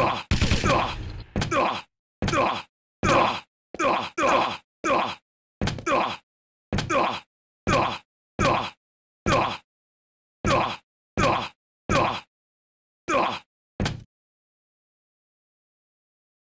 Ugh.